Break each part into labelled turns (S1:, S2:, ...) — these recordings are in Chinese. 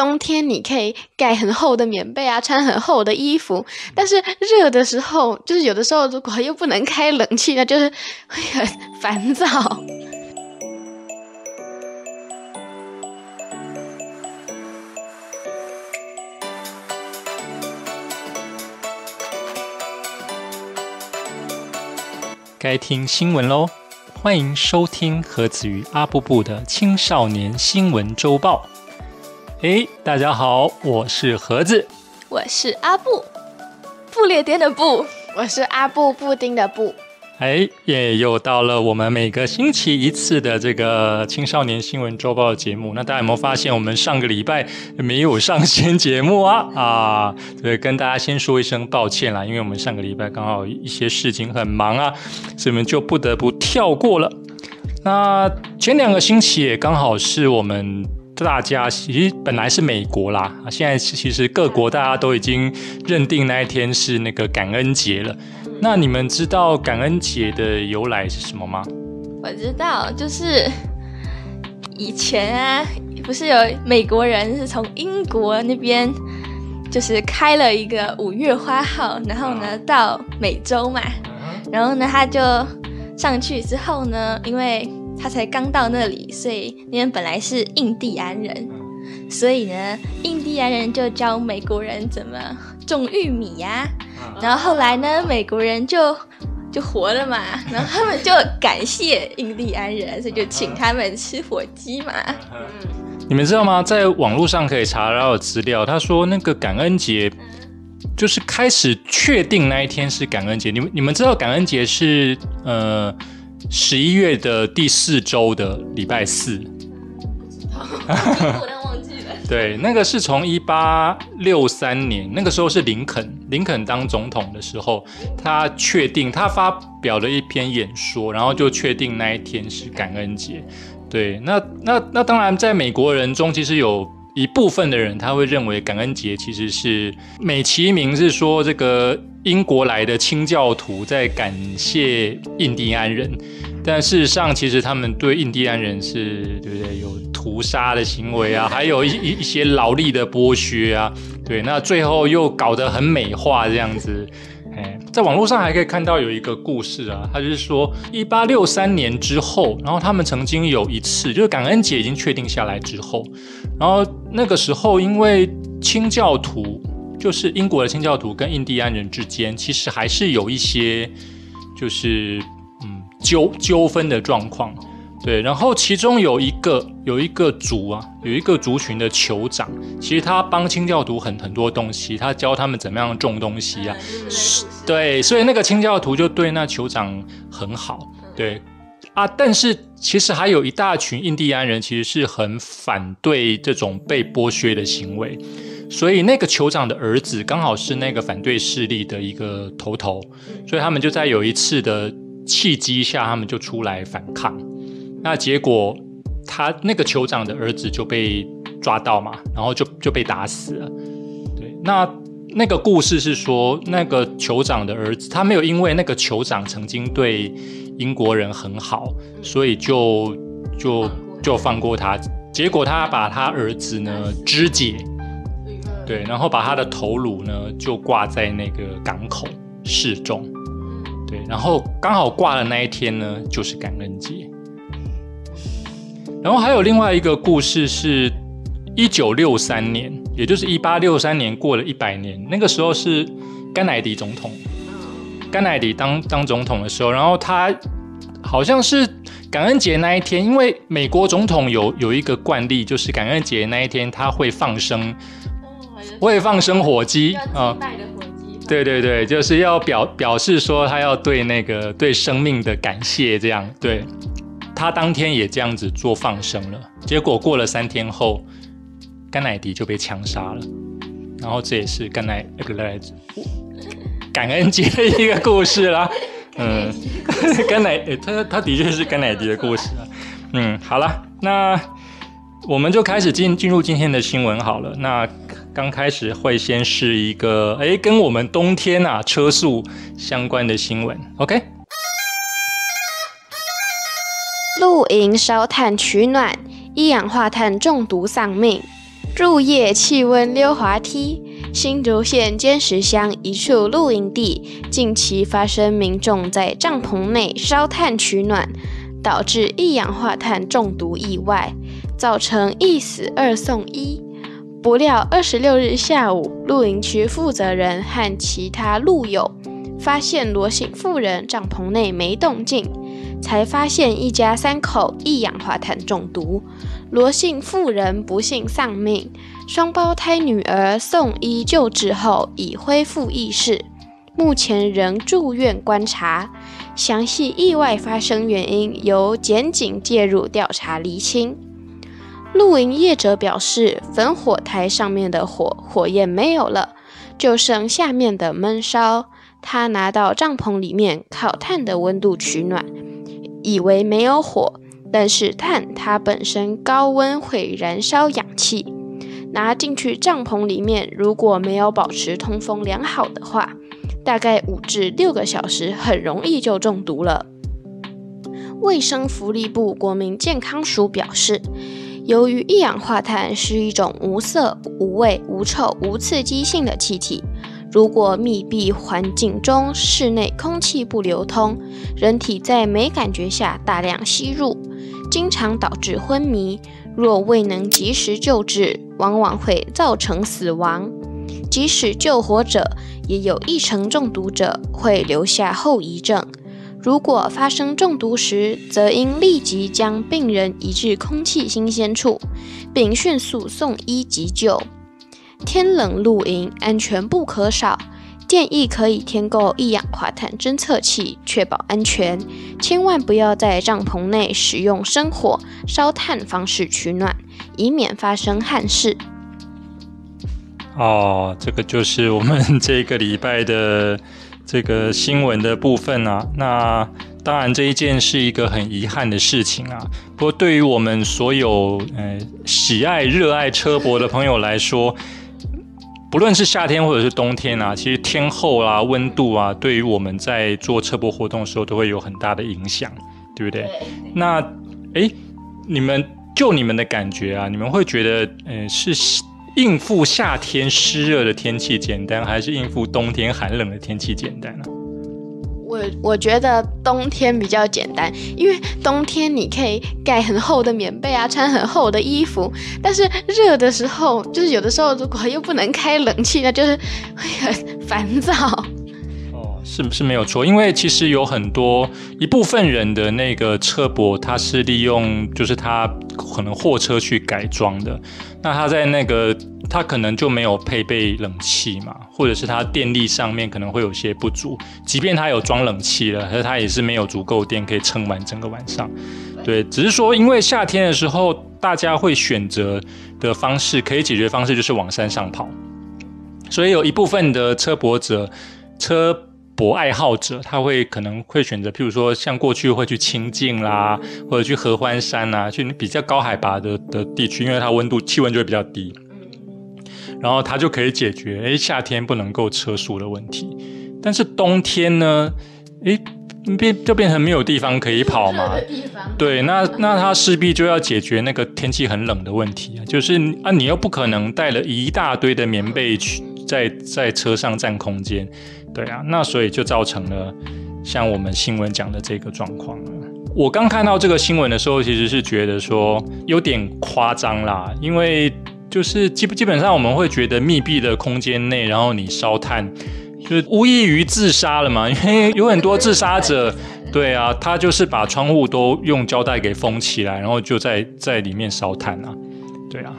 S1: 冬天你可以盖很厚的棉被啊，穿很厚的衣服，但是热的时候，就是有的时候如果又不能开冷气，那就是会很烦躁。
S2: 该听新闻喽！欢迎收听何子与阿布布的青少年新闻周报。哎，大家好，我是盒子，
S1: 我是阿布，不列颠的布，我是阿布布丁的布。
S2: 哎，也又到了我们每个星期一次的这个青少年新闻周报节目。那大家有没有发现，我们上个礼拜没有上新节目啊？啊，对，跟大家先说一声抱歉啦，因为我们上个礼拜刚好一些事情很忙啊，所以我们就不得不跳过了。那前两个星期也刚好是我们大家其实本来是美国啦，啊，现在其实各国大家都已经认定那一天是那个感恩节了。那你们知道感恩节的由来是什么吗？
S1: 我知道，就是以前啊，不是有美国人是从英国那边就是开了一个五月花号，然后呢到美洲嘛，然后呢他就上去之后呢，因为他才刚到那里，所以那边本来是印第安人，所以呢印第安人就教美国人怎么种玉米呀。然后后来呢，美国人就就活了嘛，然后他们就感谢印第安人，所以就请他们吃火鸡嘛。
S2: 你们知道吗？在网络上可以查到资料，他说那个感恩节就是开始确定那一天是感恩节。你们你们知道感恩节是呃十一月的第四周的礼拜四。我都忘记了对，那个是从一八六三年，那个时候是林肯，林肯当总统的时候，他确定他发表了一篇演说，然后就确定那一天是感恩节。对，那那那当然，在美国人中，其实有一部分的人他会认为感恩节其实是美其名是说这个英国来的清教徒在感谢印第安人。但事实上，其实他们对印第安人是对不对有屠杀的行为啊，还有一一一些劳力的剥削啊，对，那最后又搞得很美化这样子，在网络上还可以看到有一个故事啊，他就是说一八六三年之后，然后他们曾经有一次，就是感恩节已经确定下来之后，然后那个时候因为清教徒，就是英国的清教徒跟印第安人之间，其实还是有一些就是嗯。纠纠纷的状况，对，然后其中有一个有一个族啊，有一个族群的酋长，其实他帮清教徒很很多东西，他教他们怎么样种东西啊，对，所以那个清教徒就对那酋长很好，对。啊，但是其实还有一大群印第安人，其实是很反对这种被剥削的行为，所以那个酋长的儿子刚好是那个反对势力的一个头头，所以他们就在有一次的。契机下，他们就出来反抗，那结果他那个酋长的儿子就被抓到嘛，然后就就被打死了。对，那那个故事是说，那个酋长的儿子他没有因为那个酋长曾经对英国人很好，所以就就就放过他。结果他把他儿子呢肢解，对，然后把他的头颅呢就挂在那个港口示众。对，然后刚好挂的那一天呢，就是感恩节。然后还有另外一个故事是，一九六三年，也就是一八六三年，过了一百年，那个时候是甘乃迪总统。甘乃迪当当总统的时候，然后他好像是感恩节那一天，因为美国总统有有一个惯例，就是感恩节那一天他会放生，会放生火鸡啊。对对对，就是要表表示说他要对那个对生命的感谢，这样对。他当天也这样子做放生了，结果过了三天后，甘乃迪就被枪杀了。然后这也是甘乃感恩节的一个故事啦。嗯，甘乃他他的确是甘乃迪的故事啊。嗯，好了，那我们就开始进进入今天的新闻好了。那。刚开始会先是一个哎，跟我们冬天啊车速相关的新闻。OK，
S1: 露营烧炭取暖，一氧化碳中毒丧命。
S3: 入夜气温溜滑梯，新竹县尖石乡一处露营地近期发生民众在帐篷内烧炭取暖，导致一氧化碳中毒意外，造成一死二送医。不料二十六日下午，露营区负责人和其他露友发现罗姓妇人帐篷内没动静。才发现一家三口一氧化碳中毒，罗姓妇人不幸丧命，双胞胎女儿送医救治后已恢复意识，目前仍住院观察。详细意外发生原因由检警介入调查厘清。露营业者表示，焚火台上面的火火焰没有了，就剩下面的闷烧。他拿到帐篷里面烤炭的温度取暖。以为没有火，但是碳它本身高温会燃烧氧气，拿进去帐篷里面，如果没有保持通风良好的话，大概五至六个小时，很容易就中毒了。卫生福利部国民健康署表示，由于一氧化碳是一种无色、无味、无臭、无刺激性的气体。如果密闭环境中室内空气不流通，人体在没感觉下大量吸入，经常导致昏迷。若未能及时救治，往往会造成死亡。即使救活者，也有一成中毒者会留下后遗症。如果发生中毒时，则应立即将病人移至空气新鲜处，并迅速送医急救。天冷露营，安全不可少。建议可以添购一氧化碳侦测器，确保安全。千万不要在帐篷内使用生火、烧炭方式取暖，以免发生憾事。
S2: 哦，这个就是我们这个礼拜的这个新闻的部分啊。那当然，这一件是一个很遗憾的事情啊。不过，对于我们所有呃喜爱、热爱车博的朋友来说，不论是夏天或者是冬天啊，其实天候啊、温度啊，对于我们在做车播活动的时候都会有很大的影响，对不对？那哎，你们就你们的感觉啊，你们会觉得，呃，是应付夏天湿热的天气简单，还是应付冬天寒冷的天气简单呢？
S3: 我我觉得冬天比较简单，因为冬天你可以盖很厚的棉被啊，穿很厚的衣服。但是热的时候，就是有的时候如果又不能开冷气，那就是会很烦躁。
S2: 哦，是是没有错，因为其实有很多一部分人的那个车博，他是利用就是他可能货车去改装的，那他在那个。它可能就没有配备冷气嘛，或者是它电力上面可能会有些不足。即便它有装冷气了，可是它也是没有足够电可以撑完整个晚上。对，只是说因为夏天的时候，大家会选择的方式，可以解决方式就是往山上跑。所以有一部分的车博者、车博爱好者，他会可能会选择，譬如说像过去会去清境啦，或者去合欢山啊，去比较高海拔的的地区，因为它温度气温就会比较低。然后它就可以解决，诶，夏天不能够车速的问题，但是冬天呢，诶，变就变成没有地方可以跑嘛。对，那那它势必就要解决那个天气很冷的问题啊，就是啊，你又不可能带了一大堆的棉被去在在车上占空间，对啊，那所以就造成了像我们新闻讲的这个状况了。我刚看到这个新闻的时候，其实是觉得说有点夸张啦，因为。就是基基本上我们会觉得密闭的空间内，然后你烧炭，就无异于自杀了嘛。因为有很多自杀者，对啊，他就是把窗户都用胶带给封起来，然后就在在里面烧炭啊，对啊，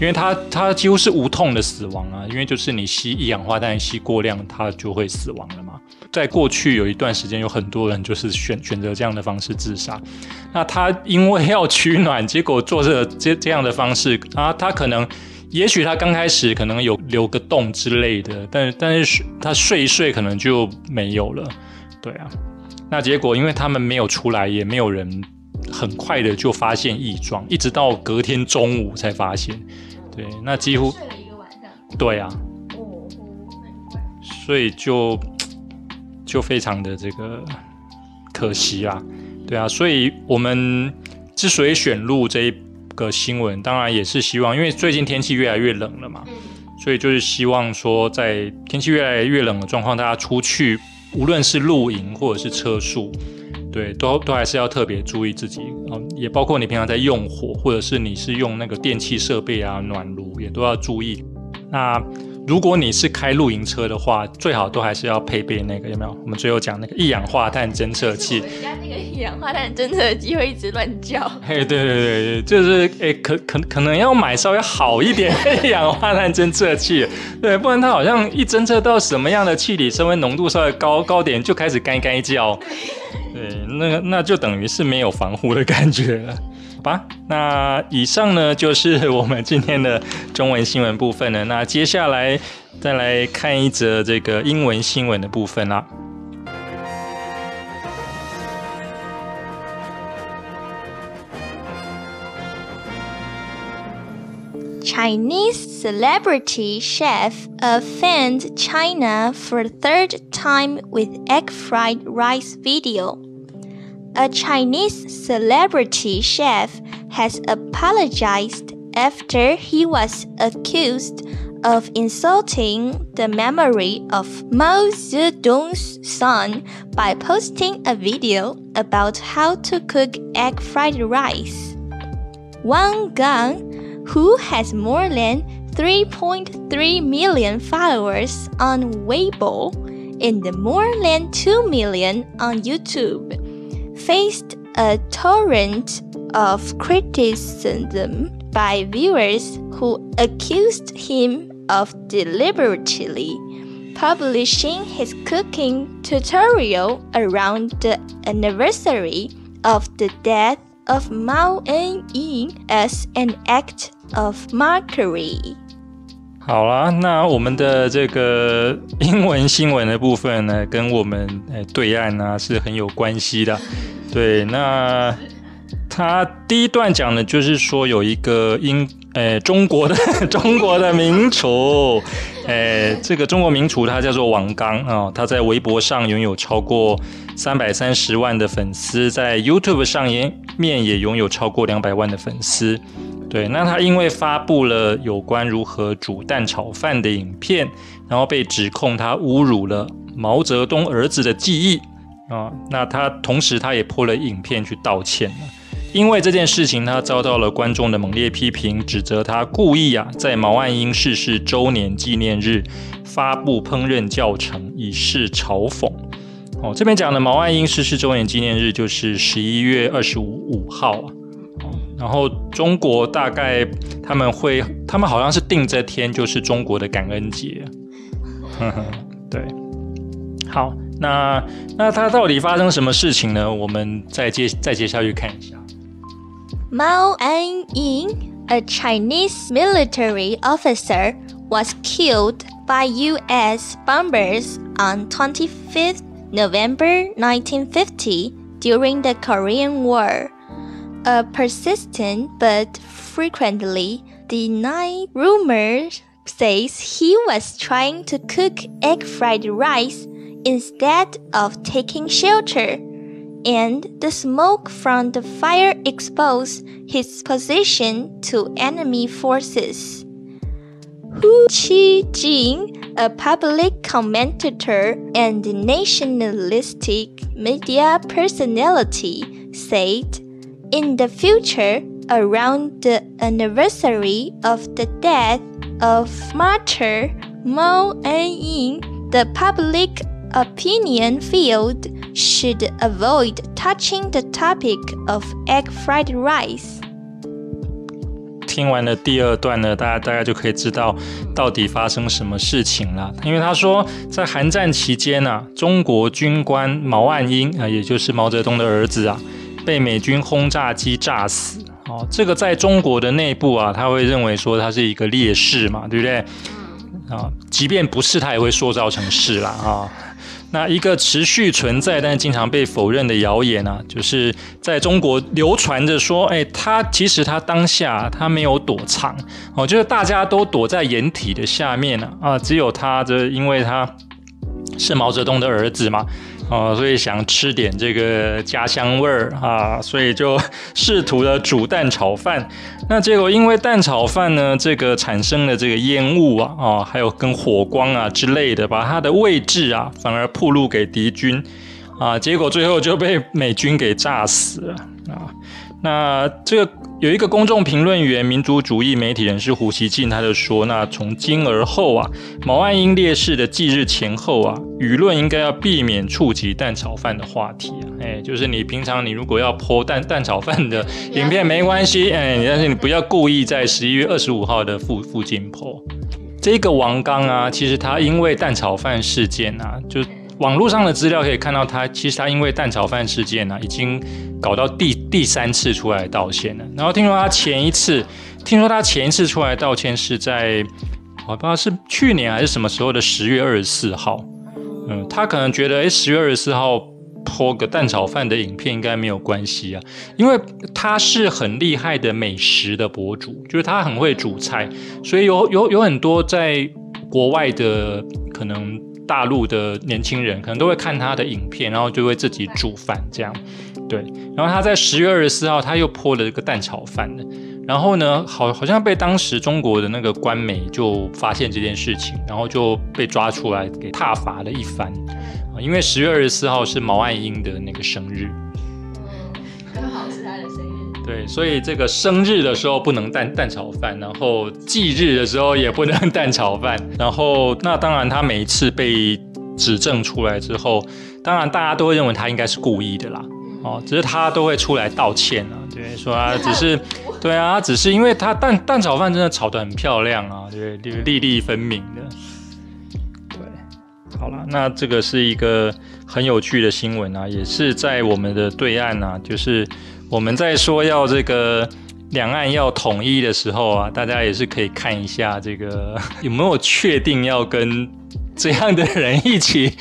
S2: 因为他他几乎是无痛的死亡啊，因为就是你吸一氧化碳吸过量，他就会死亡了嘛。在过去有一段时间，有很多人就是选选择这样的方式自杀。那他因为要取暖，结果做这这这样的方式啊，他可能也许他刚开始可能有留个洞之类的，但但是他睡一睡可能就没有了。对啊，那结果因为他们没有出来，也没有人很快的就发现异状，一直到隔天中午才发现。对，那几乎
S1: 睡了一个晚上。
S2: 对啊。哦，所以就。就非常的这个可惜啊，对啊，所以我们之所以选入这一个新闻，当然也是希望，因为最近天气越来越冷了嘛，所以就是希望说，在天气越来越冷的状况，大家出去，无论是露营或者是车速，对，都都还是要特别注意自己。啊，也包括你平常在用火，或者是你是用那个电器设备啊，暖炉也都要注意。那如果你是开露营车的话，最好都还是要配备那个有没有？我们最后讲那个一氧化碳侦测器。
S1: 人家那个一氧化碳侦测器会一直乱叫。
S2: 嘿，对对对对，就是诶，可可可能要买稍微好一点 一氧化碳侦测器，对，不然它好像一侦测到什么样的气体升温浓度稍微高高点，就开始干干叫。对，那那就等于是没有防护的感觉了。好吧，那以上呢就是我们今天的中文新闻部分了。那接下来再来看一则这个英文新闻的部分啦。
S1: Chinese celebrity chef offends China for third time with egg fried rice video. A Chinese celebrity chef has apologized after he was accused of insulting the memory of Mao Zedong's son by posting a video about how to cook egg fried rice. Wang Gang, who has more than 3.3 million followers on Weibo and more than 2 million on YouTube, faced a torrent of criticism by viewers who accused him of deliberately publishing his cooking tutorial around the anniversary of the death of Mao En-ying as an act of mockery.
S2: 好啦，那我们的这个英文新闻的部分呢，跟我们诶对岸呢是很有关系的。 对，那他第一段讲的就是说有一个英诶中国的 中国的名厨，诶这个中国名厨他叫做王刚啊，他在微博上拥有超过三百三十万的粉丝，在 YouTube 上也面也拥有超过两百万的粉丝。对，那他因为发布了有关如何煮蛋炒饭的影片，然后被指控他侮辱了毛泽东儿子的记忆啊。那他同时他也播了影片去道歉了，因为这件事情他遭到了观众的猛烈批评，指责他故意啊在毛岸英逝世周年纪念日发布烹饪教程以示嘲讽。哦，这边讲的毛岸英逝世周年纪念日就是十一月二十五五号啊。然后中国大概他们会，他们好像是定这天就是中国的感恩节。对，好，那那他到底发生什么事情呢？我们再接再接下去看一下。
S1: Mao An-ying, a Chinese military officer, was killed by U.S. bombers on 25th November 1950 during the Korean War. A persistent but frequently denied rumor says he was trying to cook egg fried rice instead of taking shelter, and the smoke from the fire exposed his position to enemy forces. Hu Qijing, a public commentator and nationalistic media personality, said in the future, around the anniversary of the death of martyr Mao En-ying, the public opinion field should avoid touching the topic of egg fried rice.
S2: 听完了第二段呢，大家大概就可以知道到底发生什么事情了。因为他说，在韩战期间啊，中国军官毛岸英啊，也就是毛泽东的儿子啊，被美军轰炸机炸死，哦，这个在中国的内部啊，他会认为说他是一个烈士嘛，对不对？啊，即便不是，他也会塑造成是啦啊。那一个持续存在但是经常被否认的谣言啊，就是在中国流传着说，哎，他其实他当下他没有躲藏，哦，就是大家都躲在掩体的下面呢，啊，只有他这，因为他是毛泽东的儿子嘛。哦，所以想吃点这个家乡味儿啊，所以就试图的煮蛋炒饭。那结果因为蛋炒饭呢，这个产生了这个烟雾啊，哦，还有跟火光啊之类的，把它的位置啊反而暴露给敌军啊，结果最后就被美军给炸死了啊。那这个有一个公众评论员、民族主义媒体人士胡锡进，他就说：“那从今而后啊，毛岸英烈士的忌日前后啊，舆论应该要避免触及蛋炒饭的话题啊。哎，就是你平常你如果要泼蛋蛋炒饭的影片没关系，哎，但是你不要故意在十一月二十五号的附附近泼。这个王刚啊，其实他因为蛋炒饭事件啊，就。”网络上的资料可以看到，他其实他因为蛋炒饭事件呢，已经搞到第第三次出来道歉了。然后听说他前一次，听说他前一次出来道歉是在我不知道是去年还是什么时候的十月二十四号。嗯，他可能觉得，哎，十月二十四号播个蛋炒饭的影片应该没有关系啊，因为他是很厉害的美食的博主，就是他很会煮菜，所以有有有很多在国外的可能。大陆的年轻人可能都会看他的影片，然后就会自己煮饭这样，对。然后他在十月二十四号，他又泼了一个蛋炒饭的，然后呢，好好像被当时中国的那个官媒就发现这件事情，然后就被抓出来给挞伐了一番。因为十月二十四号是毛岸英的那个生日。对，所以这个生日的时候不能蛋蛋炒饭，然后忌日的时候也不能蛋炒饭，然后那当然他每一次被指证出来之后，当然大家都会认为他应该是故意的啦，哦，只是他都会出来道歉啊，对，说啊只是，对啊，只是因为他蛋蛋炒饭真的炒得很漂亮啊，对，粒粒分明的，对，好了，那这个是一个很有趣的新闻啊，也是在我们的对岸啊，就是。我们在说要这个两岸要统一的时候啊，大家也是可以看一下这个 有没有确定要跟这样的人一起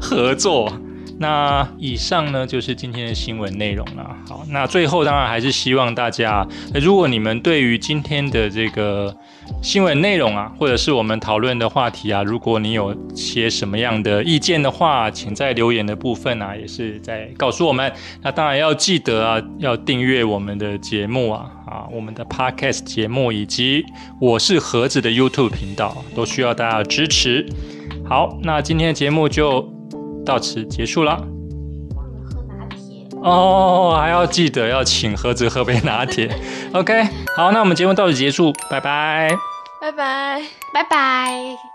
S2: 合作。那以上呢就是今天的新闻内容了。好，那最后当然还是希望大家，如果你们对于今天的这个新闻内容啊，或者是我们讨论的话题啊，如果你有些什么样的意见的话，请在留言的部分啊，也是在告诉我们。那当然要记得啊，要订阅我们的节目啊，啊，我们的 Podcast 节目以及我是盒子的 YouTube 频道，都需要大家支持。好，那今天的节目就。到此结束了。
S1: 忘了喝拿铁
S2: 哦，还要记得要请盒子喝杯拿铁。OK，好，那我们节目到此结束，拜拜，
S1: 拜拜，
S3: 拜拜。